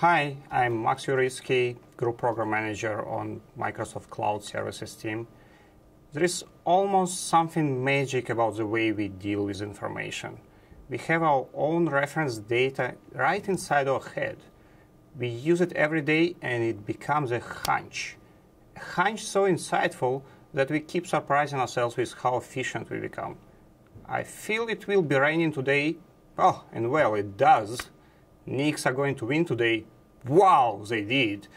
Hi, I'm Max Uritsky, Group Program Manager on Microsoft Cloud Services team. There is almost something magic about the way we deal with information. We have our own reference data right inside our head. We use it every day and it becomes a hunch. A hunch so insightful that we keep surprising ourselves with how efficient we become. I feel it will be raining today. Oh, and well, it does. Knicks are going to win today. Wow, they did.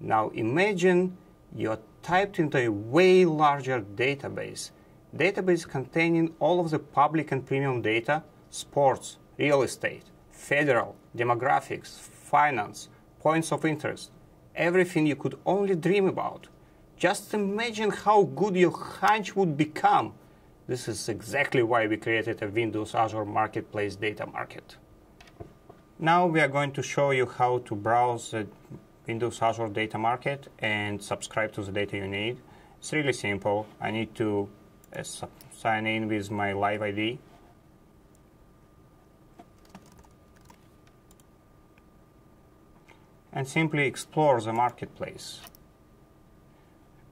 Now imagine you're typed into a way larger database. Database containing all of the public and premium data, sports, real estate, federal, demographics, finance, points of interest, everything you could only dream about. Just imagine how good your hunch would become. This is exactly why we created a Windows Azure Marketplace DataMarket. Now we are going to show you how to browse the Windows Azure DataMarket and subscribe to the data you need. It's really simple. I need to uh, sign in with my Live ID. And simply explore the marketplace.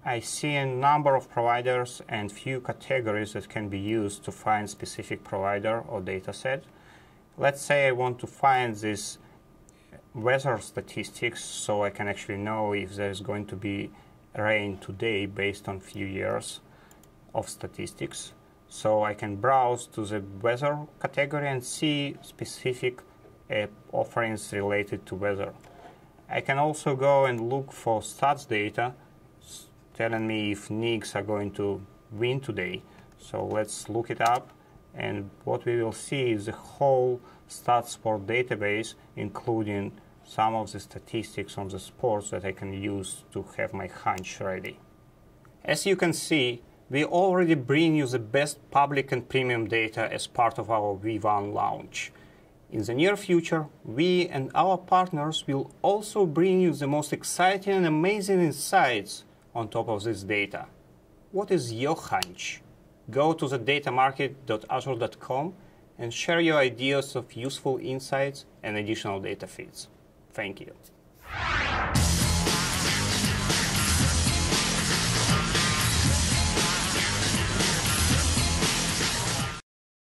I see a number of providers and few categories that can be used to find specific provider or dataset. Let's say I want to find this weather statistics so I can actually know if there's going to be rain today based on few years of statistics. So I can browse to the weather category and see specific uh, offerings related to weather. I can also go and look for stats data telling me if Knicks are going to win today. So let's look it up and what we will see is the whole StatSport database, including some of the statistics on the sports that I can use to have my hunch ready. As you can see, we already bring you the best public and premium data as part of our V1 launch. In the near future, we and our partners will also bring you the most exciting and amazing insights on top of this data. What is your hunch? Go to the datamarket.azure.com and share your ideas of useful insights and additional data feeds. Thank you.